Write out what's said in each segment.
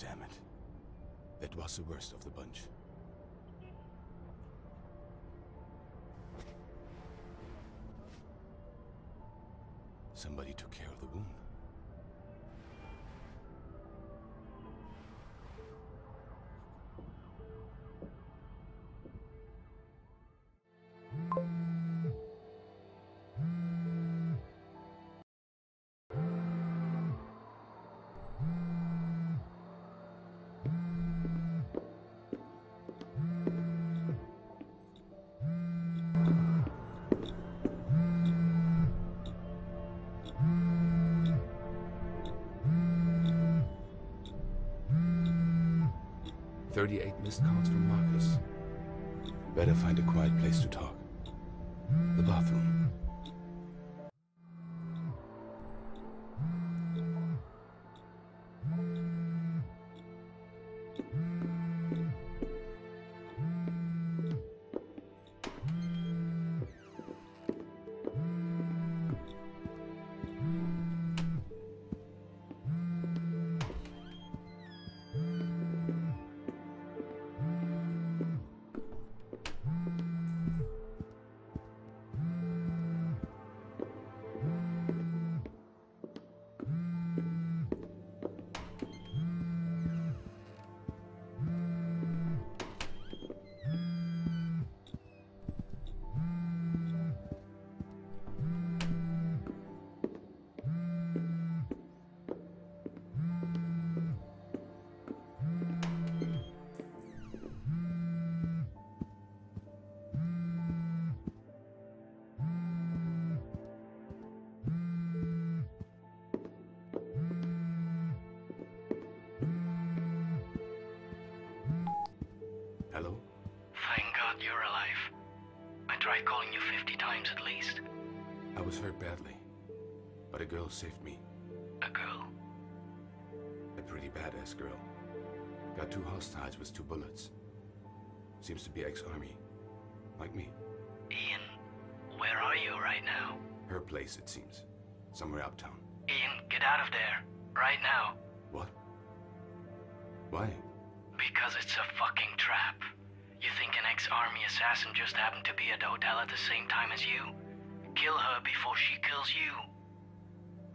Damn it. That was the worst of the bunch. Somebody took care of the wound. Thirty-eight missed calls from Marcus. Better find a quiet place to talk. The bathroom. Badly, but a girl saved me. A girl. A pretty badass girl. Got two hostiles with two bullets. Seems to be ex-army. Like me. Ian, where are you right now? Her place, it seems. Somewhere uptown. Ian, get out of there. Right now. What? Why? Because it's a fucking trap. You think an ex-army assassin just happened to be at the hotel at the same time as you? Kill her before she kills you.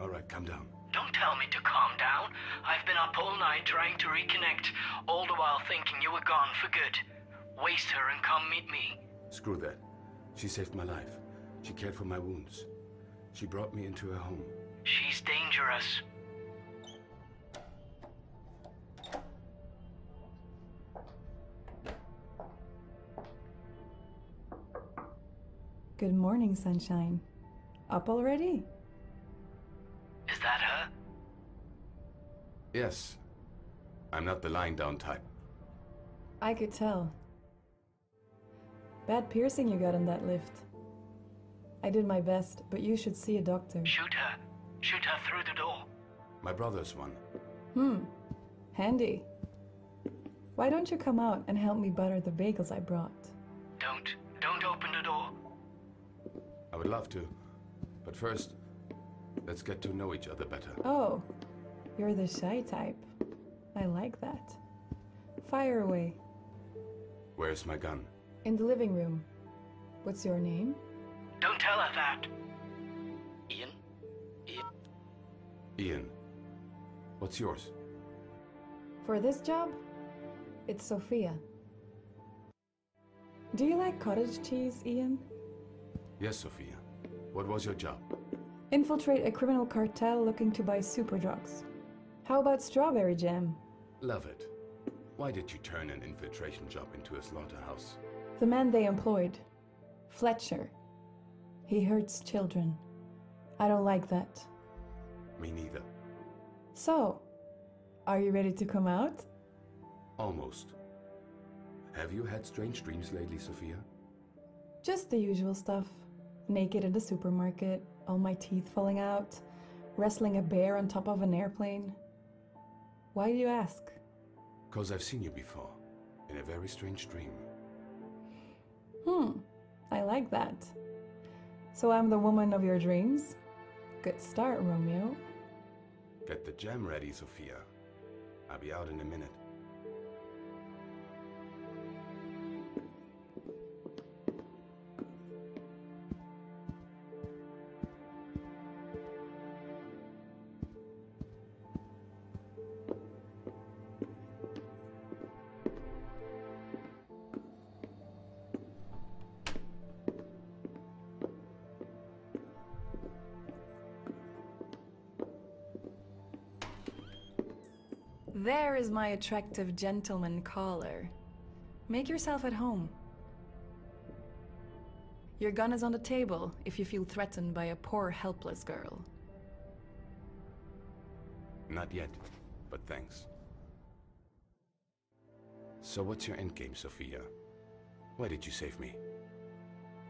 Alright, calm down. Don't tell me to calm down. I've been up all night trying to reconnect, all the while thinking you were gone for good. Waste her and come meet me. Screw that. She saved my life. She cared for my wounds. She brought me into her home. She's dangerous. Good morning, sunshine. Up already? Is that her? Yes. I'm not the lying down type. I could tell. Bad piercing you got in that lift. I did my best, but you should see a doctor. Shoot her. Shoot her through the door. My brother's one. Hmm. Handy. Why don't you come out and help me butter the bagels I brought? Don't. Don't open the door. I would love to. But first, let's get to know each other better. Oh, you're the shy type. I like that. Fire away. Where's my gun? In the living room. What's your name? Don't tell her that. Ian? Ian? Ian. What's yours? For this job, it's Sophia. Do you like cottage cheese, Ian? Yes, Sophia. What was your job? Infiltrate a criminal cartel looking to buy super drugs. How about strawberry jam? Love it. Why did you turn an infiltration job into a slaughterhouse? The man they employed, Fletcher. He hurts children. I don't like that. Me neither. So, are you ready to come out? Almost. Have you had strange dreams lately, Sophia? Just the usual stuff. Naked in the supermarket, all my teeth falling out, wrestling a bear on top of an airplane. Why do you ask? Because I've seen you before. In a very strange dream. Hmm, I like that. So I'm the woman of your dreams? Good start, Romeo. Get the jam ready, Sophia. I'll be out in a minute. There is my attractive gentleman caller. Make yourself at home. Your gun is on the table if you feel threatened by a poor, helpless girl. Not yet, but thanks. So what's your endgame, Sophia? Why did you save me?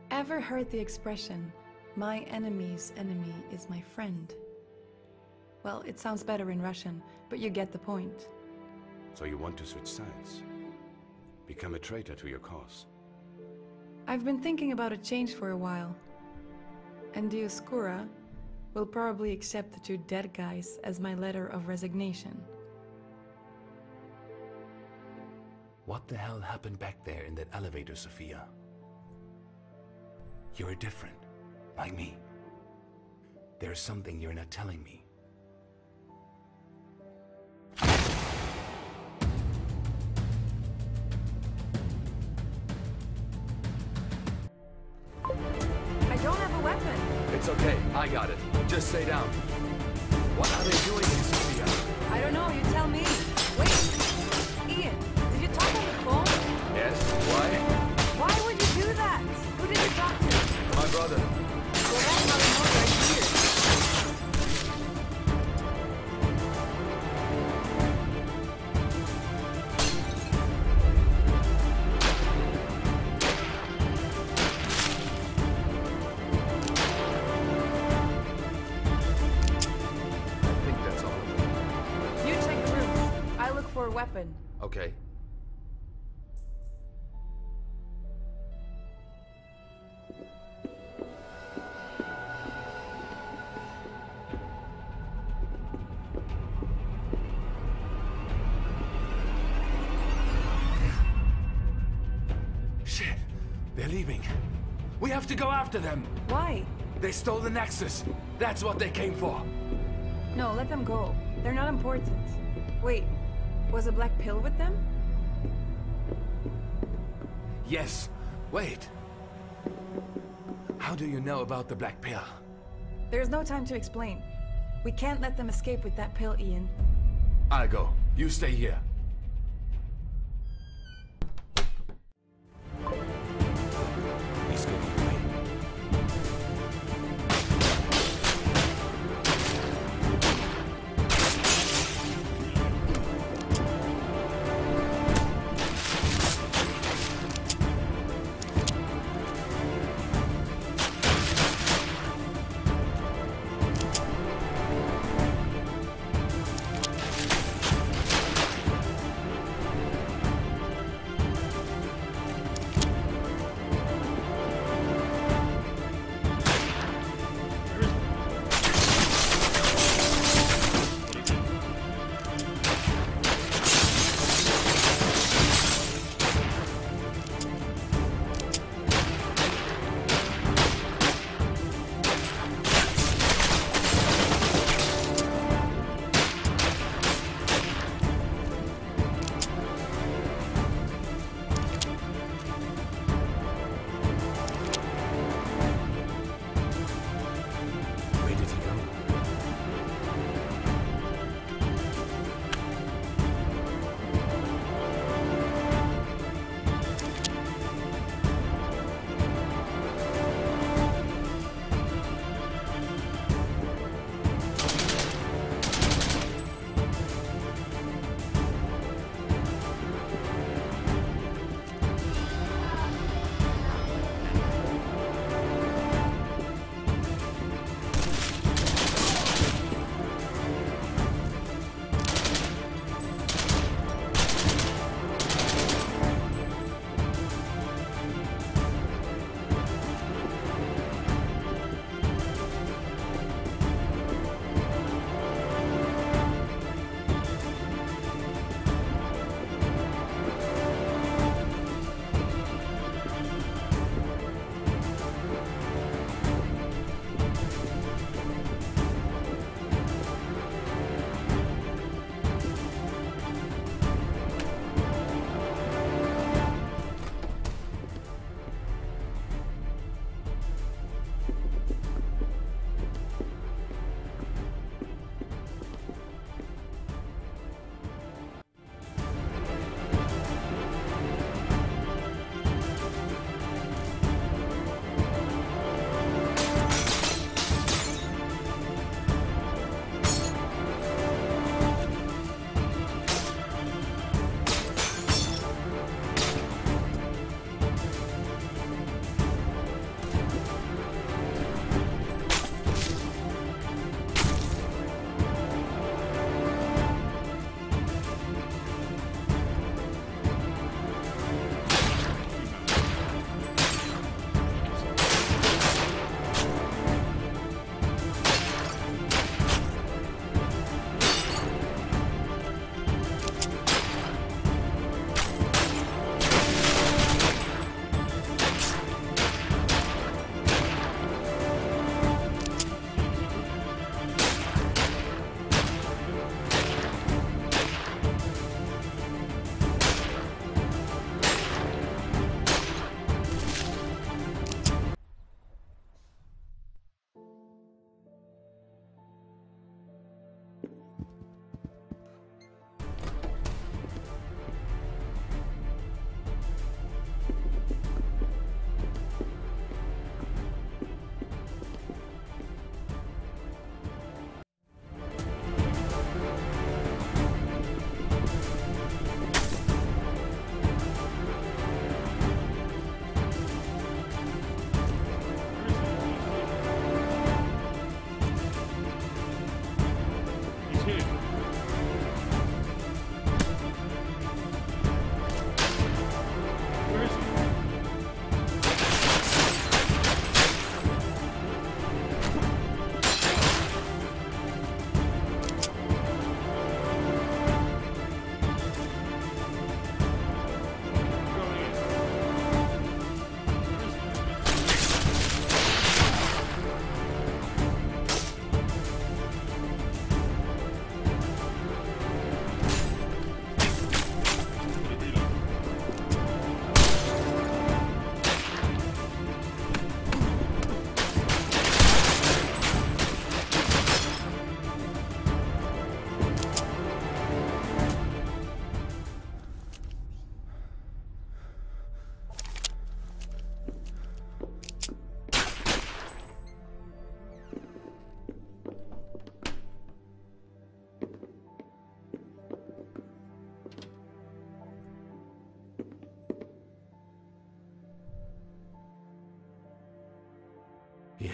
Ever heard the expression, my enemy's enemy is my friend? Well, it sounds better in Russian, but you get the point. So you want to switch sides? Become a traitor to your cause? I've been thinking about a change for a while. And Dioscura will probably accept the two dead guys as my letter of resignation. What the hell happened back there in that elevator, Sophia? You're different, like me. There's something you're not telling me. Okay, I got it. Just stay down. What are they doing We have to go after them! Why? They stole the Nexus! That's what they came for! No, let them go. They're not important. Wait, was a black pill with them? Yes. Wait. How do you know about the Black Pill? There's no time to explain. We can't let them escape with that pill, Ian. I'll go. You stay here.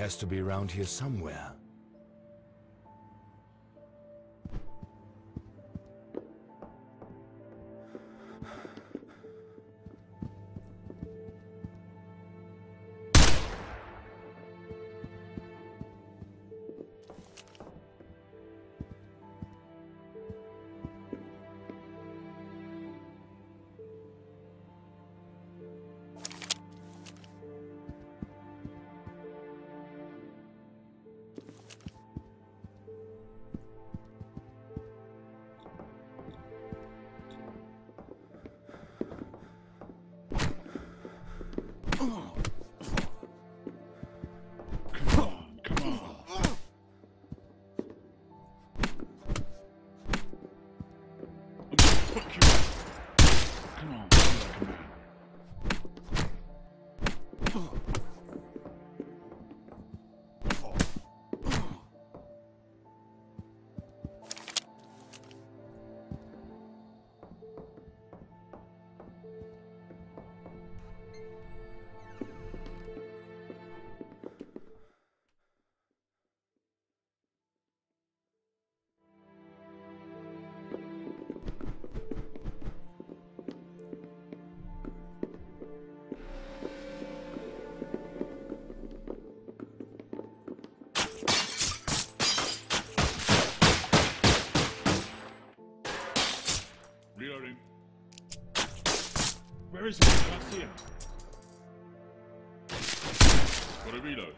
Has to be around here somewhere. Where is he? I can't see him. Gotta reload.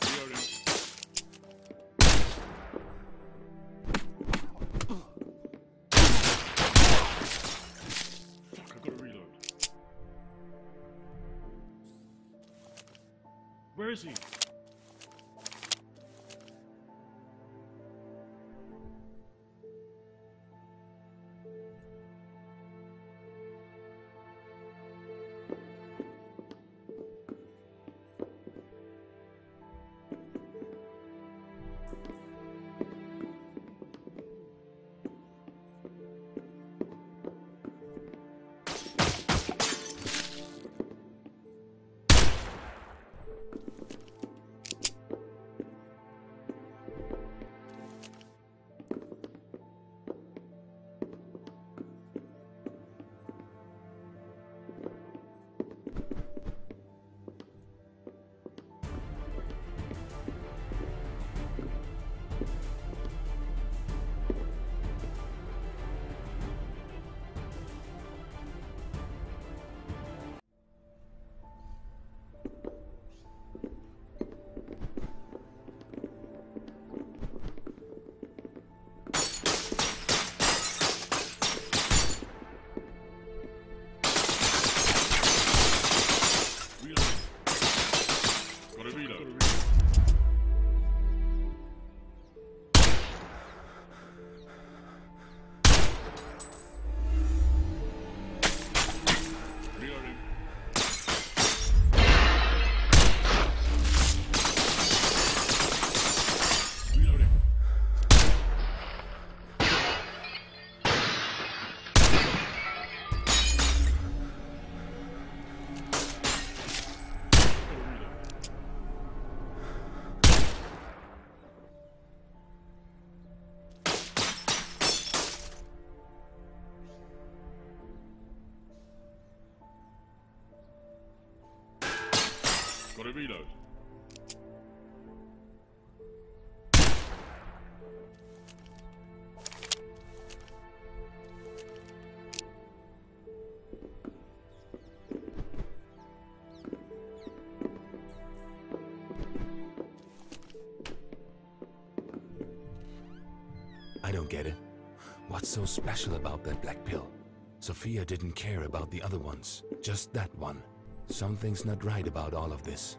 Reloading. Fuck, I gotta reload. Where is he? Reload. I don't get it. What's so special about that black pill? Sophia didn't care about the other ones, just that one. Something's not right about all of this.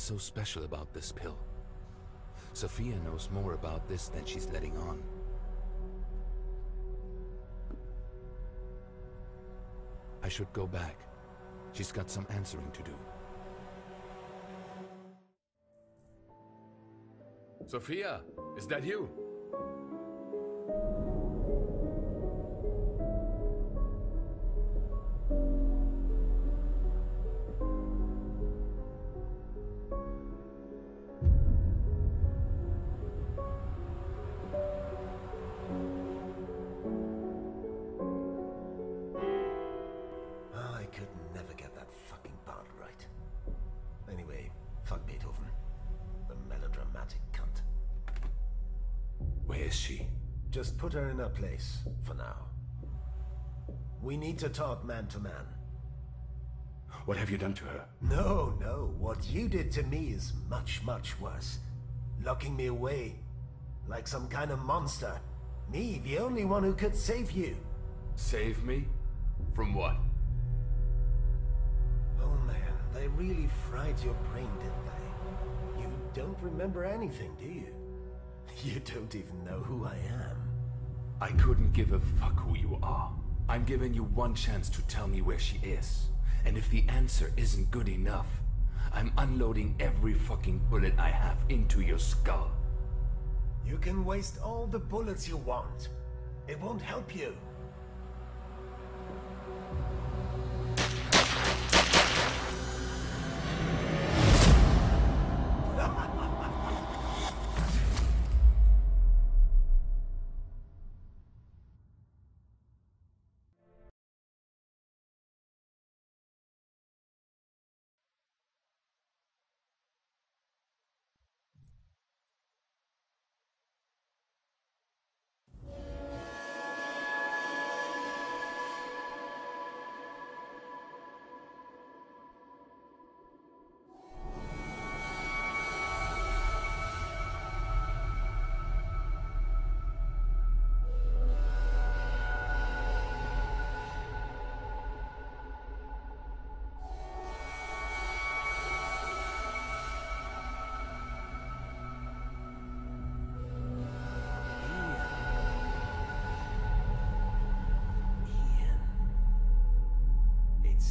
What's so special about this pill? Sophia knows more about this than she's letting on. I should go back. She's got some answering to do. Sophia, is that you? Just put her in her place, for now. We need to talk man to man. What have you done to her? No, no, what you did to me is much, much worse. Locking me away. Like some kind of monster. Me, the only one who could save you. Save me? From what? Oh man, they really fried your brain, didn't they? You don't remember anything, do you? You don't even know who I am. I couldn't give a fuck who you are. I'm giving you one chance to tell me where she is. And if the answer isn't good enough, I'm unloading every fucking bullet I have into your skull. You can waste all the bullets you want. It won't help you.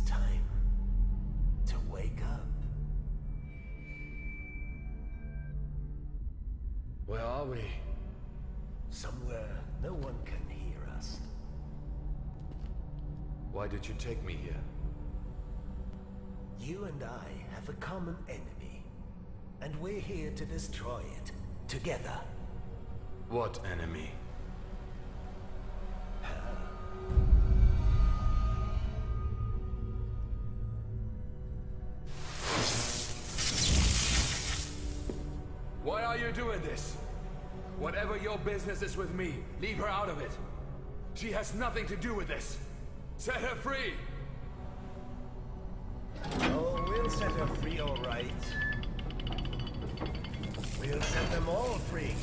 Time to wake up. Where are we? Somewhere no one can hear us. Why did you take me here? You and I have a common enemy. And we're here to destroy it. Together. What enemy? Are you doing this? Whatever your business is with me, leave her out of it. She has nothing to do with this. Set her free! Oh, we'll set her free, all right. We'll set them all free.